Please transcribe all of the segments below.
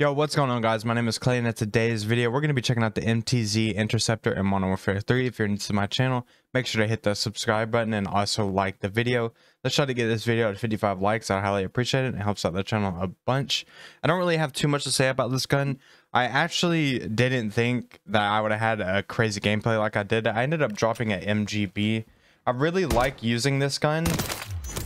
Yo, what's going on guys? My name is Klay and in today's video we're going to be checking out the MTZ Interceptor in Modern Warfare 3. If you're new to my channel, make sure to hit the subscribe button and also like the video. Let's try to get this video to 55 likes. I highly appreciate it. It helps out the channel a bunch. I don't really have too much to say about this gun. I actually didn't think that I would have had a crazy gameplay like I did. I ended up dropping at MGB. I really like using this gun.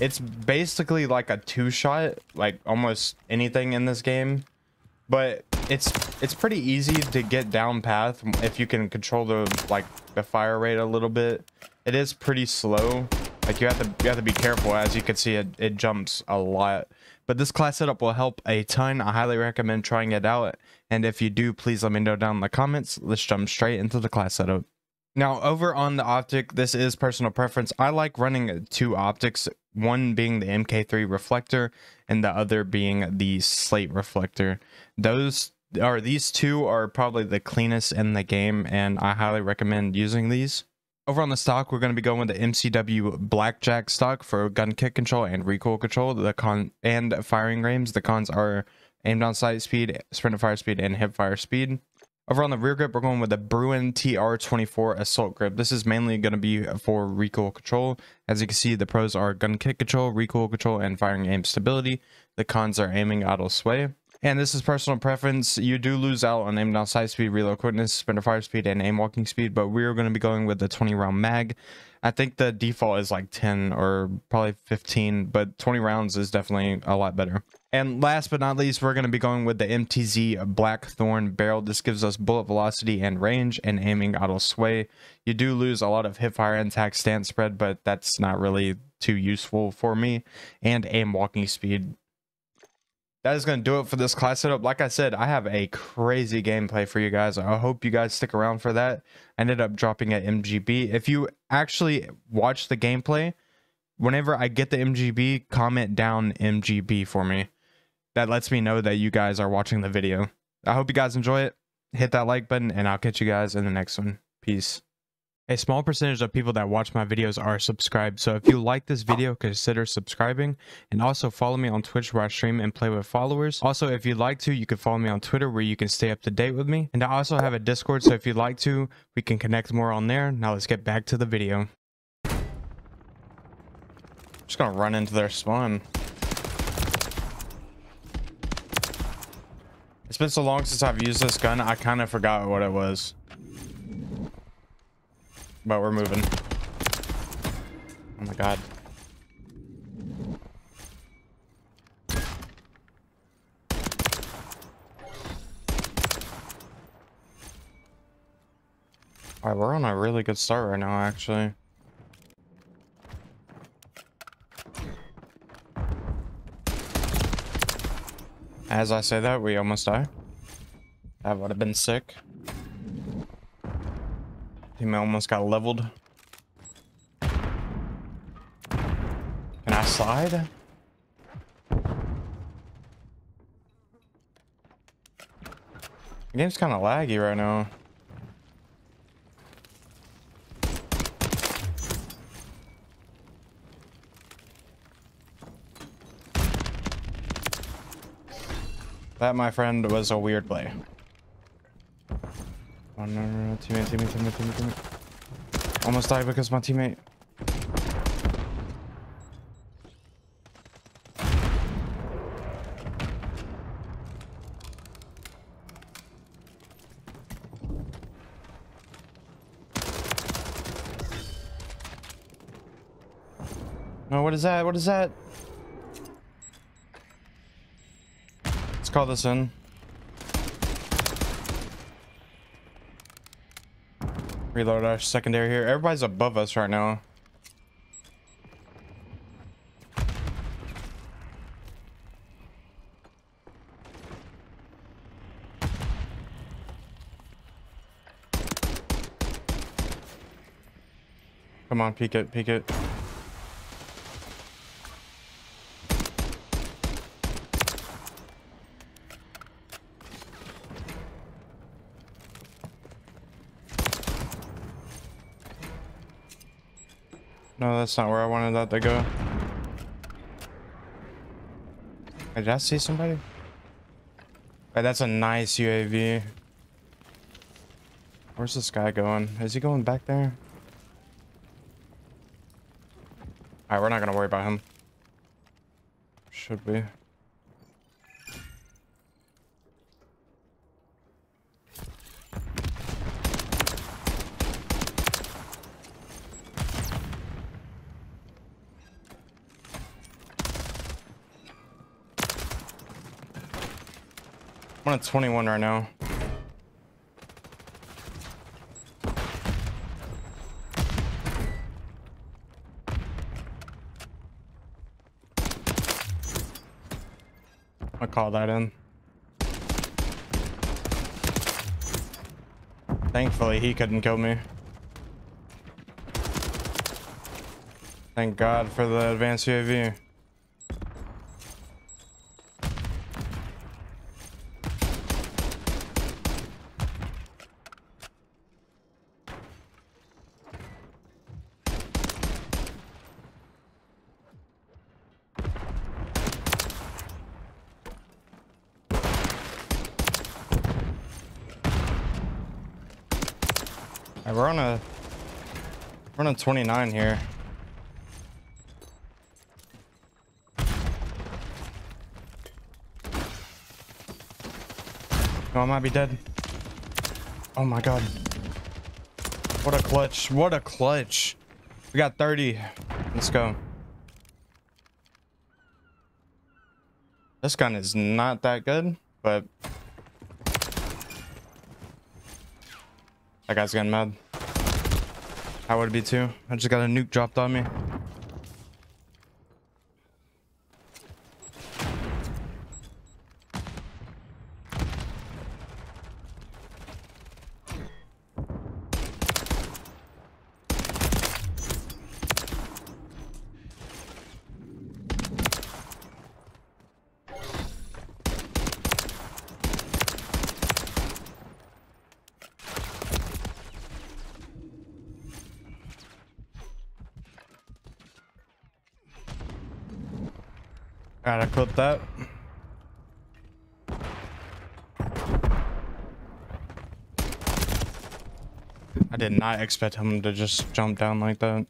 It's basically like a two-shot, like almost anything in this game but it's it's pretty easy to get down path if you can control the like the fire rate a little bit. It is pretty slow. Like you have to you have to be careful. As you can see it it jumps a lot. But this class setup will help a ton. I highly recommend trying it out. And if you do please let me know down in the comments. Let's jump straight into the class setup now over on the optic, this is personal preference. I like running two optics, one being the MK3 reflector and the other being the slate reflector. Those are these two are probably the cleanest in the game and I highly recommend using these. Over on the stock, we're going to be going with the MCW Blackjack stock for gun kick control and recoil control. The con and firing range. The cons are aimed on sight speed, sprint fire speed, and hip fire speed. Over on the rear grip, we're going with the Bruin TR24 Assault Grip. This is mainly going to be for recoil control. As you can see, the pros are gun kick control, recoil control, and firing aim stability. The cons are aiming auto sway. And this is personal preference. You do lose out on aim down sight speed, reload quickness, sprinter fire speed, and aim walking speed, but we're going to be going with the 20 round mag. I think the default is like 10 or probably 15, but 20 rounds is definitely a lot better. And last but not least, we're going to be going with the MTZ Blackthorn barrel. This gives us bullet velocity and range and aiming auto sway. You do lose a lot of hip fire and tac stance spread, but that's not really too useful for me. And aim walking speed. That is going to do it for this class setup. Like I said, I have a crazy gameplay for you guys. I hope you guys stick around for that. I ended up dropping at MGB. If you actually watch the gameplay, whenever I get the MGB, comment down MGB for me that lets me know that you guys are watching the video. I hope you guys enjoy it. Hit that like button and I'll catch you guys in the next one. Peace. A small percentage of people that watch my videos are subscribed, so if you like this video, consider subscribing, and also follow me on Twitch where I stream and play with followers. Also, if you'd like to, you can follow me on Twitter where you can stay up to date with me, and I also have a Discord, so if you'd like to, we can connect more on there. Now let's get back to the video. Just gonna run into their spawn. It's been so long since I've used this gun, I kind of forgot what it was. But we're moving. Oh my god. Alright, we're on a really good start right now, actually. As I say that, we almost die. That would have been sick. Team almost got leveled. Can I slide? The game's kind of laggy right now. That, my friend, was a weird play. Oh, no, no, no. Teammate, teammate, teammate, teammate, teammate. Almost died because my teammate. No, what is that? What is that? Call this in. Reload our secondary here. Everybody's above us right now. Come on, peek it, peek it. No, that's not where I wanted that to go. Did I see somebody? Right, that's a nice UAV. Where's this guy going? Is he going back there? Alright, we're not gonna worry about him. Should we? I'm on 21 right now. I call that in. Thankfully, he couldn't kill me. Thank God for the advanced UAV. Right, we're on a we're on a 29 here. Oh, I might be dead. Oh my god. What a clutch. What a clutch. We got 30. Let's go. This gun is not that good, but That guy's getting mad. I would be too. I just got a nuke dropped on me. Gotta clip that. I did not expect him to just jump down like that.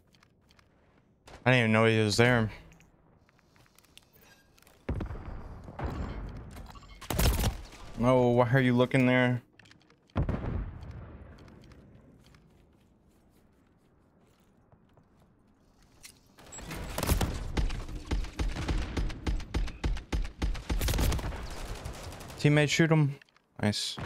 I didn't even know he was there. Oh, why are you looking there? Teammate shoot him. Nice.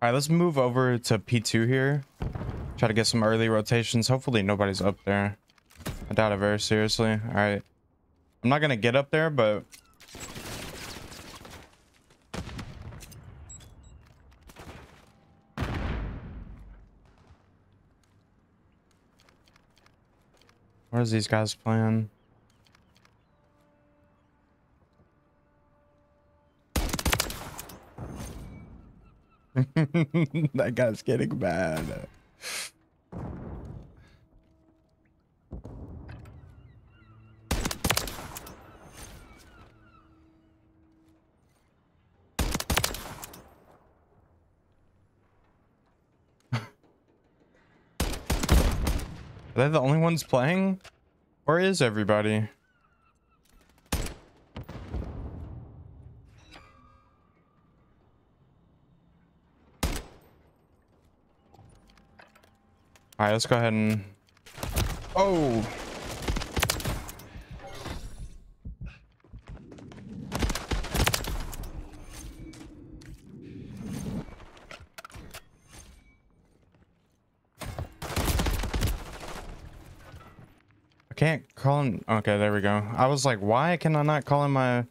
All right, let's move over to P2 here. Try to get some early rotations. Hopefully nobody's up there. I doubt it very seriously. All right. I'm not going to get up there, but... Where's these guys playing? That guy's getting mad. Are they the only ones playing? Or is everybody? All right, let's go ahead and. Oh. I can't call him. Okay, there we go. I was like, why can I not call him my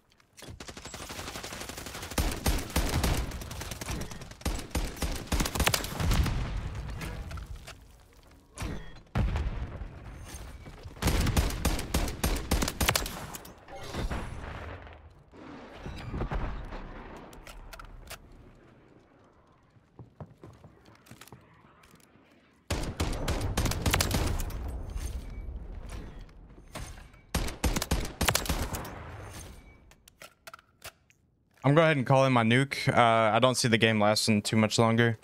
I'm going to go ahead and call in my nuke. Uh, I don't see the game lasting too much longer.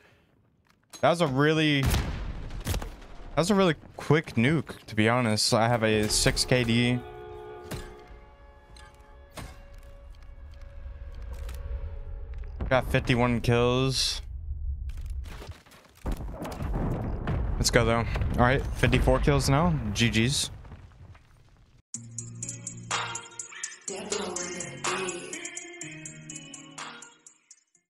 That was a really... That was a really quick nuke, to be honest. I have a 6 KD. Got 51 kills. Let's go though. All right, 54 kills now. GG's.